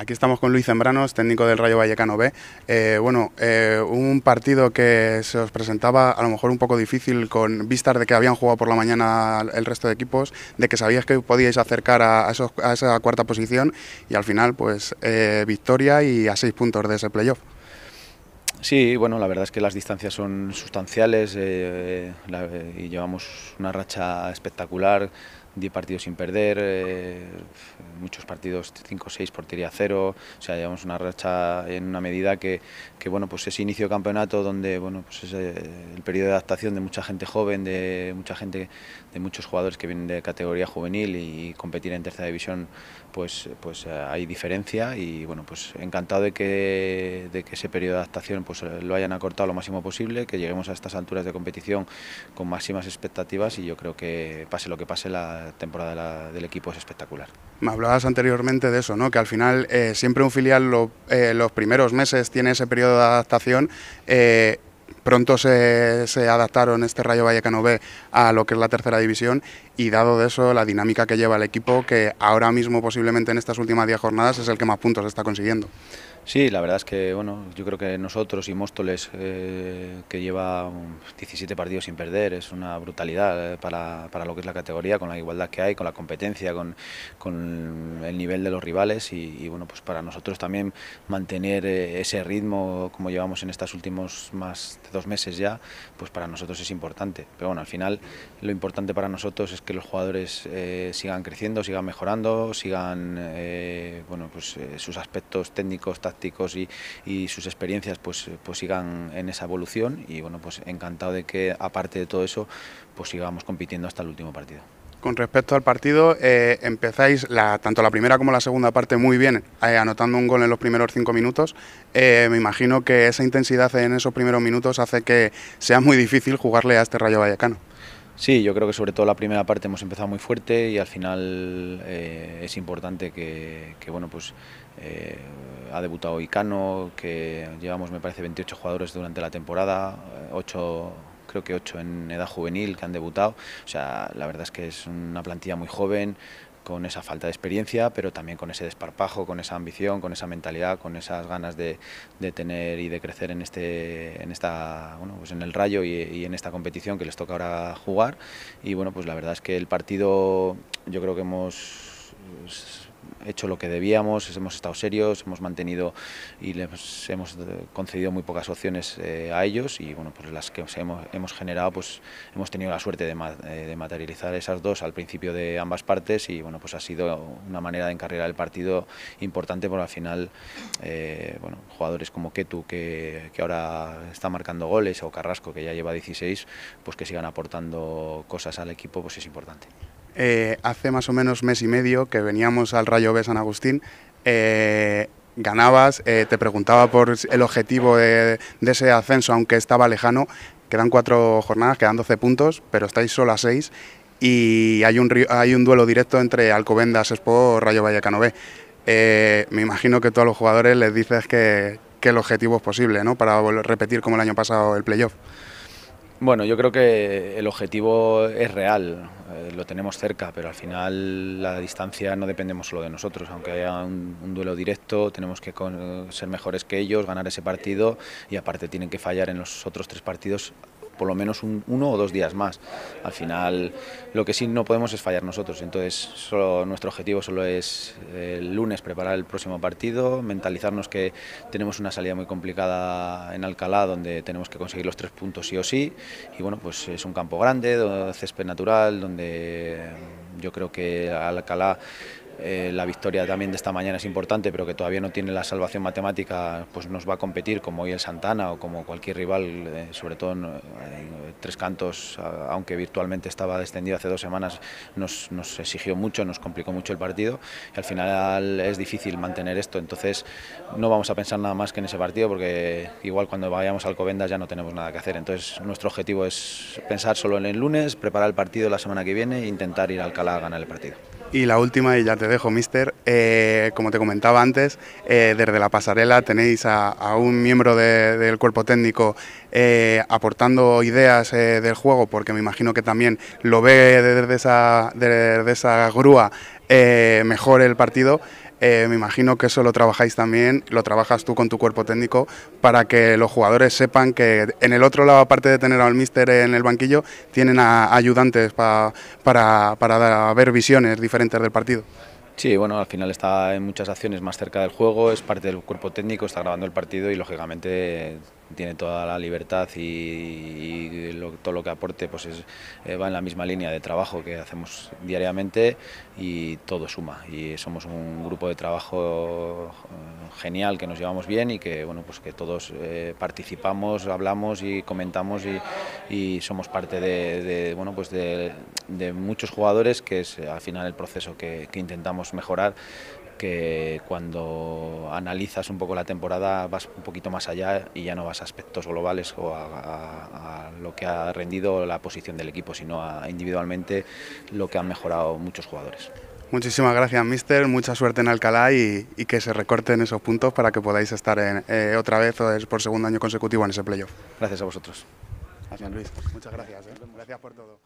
Aquí estamos con Luis Zembranos, técnico del Rayo Vallecano B. Eh, bueno, eh, un partido que se os presentaba a lo mejor un poco difícil con vistas de que habían jugado por la mañana el resto de equipos, de que sabíais que podíais acercar a, esa cuarta posición y al final pues eh, victoria y a seis puntos de ese playoff. Sí, bueno, la verdad es que las distancias son sustanciales y llevamos una racha espectacular 10 partidos sin perder, eh, muchos partidos 5 o 6 portería cero, o sea, llevamos una racha en una medida que, que bueno, pues ese inicio de campeonato donde, bueno, pues es el periodo de adaptación de mucha gente joven, de mucha gente, de muchos jugadores que vienen de categoría juvenil y competir en tercera división, pues, pues eh, hay diferencia y, bueno, pues encantado de que, de que ese periodo de adaptación pues lo hayan acortado lo máximo posible, que lleguemos a estas alturas de competición con máximas expectativas y yo creo que pase lo que pase la temporada del equipo es espectacular. Me hablabas anteriormente de eso, ¿no? que al final eh, siempre un filial eh, los primeros meses tiene ese periodo de adaptación. Eh, pronto se, se, adaptaron este Rayo Vallecano B a lo que es la tercera división y dado de eso la dinámica que lleva el equipo, que ahora mismo posiblemente en estas últimas 10 jornadas es el que más puntos está consiguiendo. Sí, la verdad es que bueno, yo creo que nosotros y Móstoles, eh, que lleva 17 partidos sin perder, es una brutalidad eh, para, para, lo que es la categoría, con la igualdad que hay, con la competencia, con, con el nivel de los rivales y, bueno, pues para nosotros también mantener eh, ese ritmo como llevamos en estos últimos más de dos meses ya, pues para nosotros es importante. Pero bueno, al final lo importante para nosotros es que los jugadores sigan creciendo, sigan mejorando, sigan bueno, pues, sus aspectos técnicos, tácticos y, sus experiencias pues, pues sigan en esa evolución y bueno, pues encantado de que aparte de todo eso pues sigamos compitiendo hasta el último partido. Con respecto al partido, eh, empezáis la, tanto la primera como la segunda parte muy bien, eh, anotando un gol en los primeros cinco minutos. Eh, me imagino que esa intensidad en esos primeros minutos hace que sea muy difícil jugarle a este Rayo Vallecano. Sí, yo creo que sobre todo la primera parte hemos empezado muy fuerte y al final eh, es importante que, bueno, pues eh, ha debutado Icano, que llevamos me parece 28 jugadores durante la temporada, 8 creo que 8 en edad juvenil que han debutado, o sea, la verdad es que es una plantilla muy joven, con esa falta de experiencia, pero también con ese desparpajo, con esa ambición, con esa mentalidad, con esas ganas de, tener y de crecer en este, en esta, bueno, pues en el Rayo y, en esta competición que les toca ahora jugar. Y bueno, pues la verdad es que el partido, yo creo que hemos hecho lo que debíamos, hemos estado serios, hemos mantenido y les hemos concedido muy pocas opciones eh, a ellos y bueno, pues las que hemos, hemos generado, pues hemos tenido la suerte de, eh, de, materializar esas dos al principio de ambas partes y bueno, pues ha sido una manera de encarrilar el partido importante porque al final, eh, bueno, jugadores como Ketu que, que ahora está marcando goles o Carrasco que ya lleva 16, pues que sigan aportando cosas al equipo, pues es importante. Eh, hace más o menos mes y medio que veníamos al Rayo B San Agustín. Eh, ganabas, eh, te preguntaba por el objetivo de, ese ascenso, aunque estaba lejano. Quedan cuatro jornadas, quedan 12 puntos, pero estáis solo a seis y hay un, hay un duelo directo entre Alcobendas, Expo, Rayo Vallecano B. me imagino que todos los jugadores les dices que, que el objetivo es posible, ¿no? Para repetir como el año pasado el playoff. Bueno, yo creo que el objetivo es real, eh, lo tenemos cerca, pero al final la distancia no dependemos solo de nosotros, aunque haya un, duelo directo, tenemos que ser mejores que ellos, ganar ese partido y aparte tienen que fallar en los otros tres partidos por lo menos uno o dos días más. Al final lo que sí no podemos es fallar nosotros, entonces solo, nuestro objetivo solo es el lunes preparar el próximo partido, mentalizarnos que tenemos una salida muy complicada en Alcalá donde tenemos que conseguir los tres puntos sí o sí y bueno pues es un campo grande, césped natural donde yo creo que Alcalá eh, la victoria también de esta mañana es importante, pero que todavía no tiene la salvación matemática, pues nos va a competir como hoy el Santana o como cualquier rival, eh, sobre todo en, Tres Cantos, aunque virtualmente estaba descendido hace dos semanas, nos, exigió mucho, nos complicó mucho el partido y al final es difícil mantener esto, entonces no vamos a pensar nada más que en ese partido porque igual cuando vayamos al Covendas ya no tenemos nada que hacer, entonces nuestro objetivo es pensar solo en el lunes, preparar el partido la semana que viene e intentar ir a Alcalá a ganar el partido. Y la última, y ya te dejo, mister, eh, como te comentaba antes, eh, desde la pasarela tenéis a, un miembro del cuerpo técnico eh, aportando ideas del juego, porque me imagino que también lo ve desde esa, desde esa grúa mejor el partido. Eh, me imagino que eso lo trabajáis también, lo trabajas tú con tu cuerpo técnico para que los jugadores sepan que en el otro lado, aparte de tener al míster en el banquillo, tienen ayudantes para, para ver visiones diferentes del partido. Sí, bueno, al final está en muchas acciones más cerca del juego, es parte del cuerpo técnico, está grabando el partido y lógicamente tiene toda la libertad y, todo lo que aporte pues eh, va en la misma línea de trabajo que hacemos diariamente y todo suma. Y somos un grupo de trabajo eh, genial que nos llevamos bien y que bueno pues que todos eh, participamos hablamos y comentamos y, somos parte de, bueno pues de, muchos jugadores que es al final el proceso que intentamos mejorar que cuando analizas un poco la temporada vas un poquito más allá y ya no vas a aspectos globales o a, lo que ha rendido la posición del equipo, sino a individualmente lo que han mejorado muchos jugadores. Muchísimas gracias, Mister. Mucha suerte en Alcalá y, que se recorten esos puntos para que podáis estar en, eh, otra vez por segundo año consecutivo en ese playoff. Gracias a vosotros. Gracias, Luis. Muchas gracias. ¿eh? Gracias por todo.